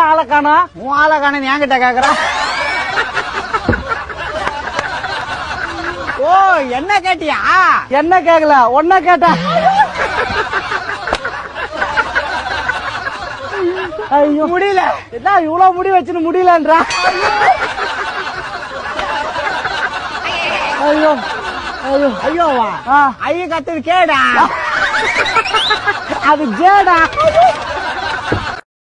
ஆள ஆள உன் ஆளை காண என்கிட்ட கேக்குறான் ஓ என்ன கேட்டியா? என்ன கேக்கல? ஒன்ன கேட்ட. ஐயோ. முடியல. என்ன இவ்வளவு முடி வச்சுன்னு முடியலன்றா? ஐயோ. ஐயோ. ஐயோவா? ஆ. ஐயோ கத்துது கேடா. அது ஜேடா.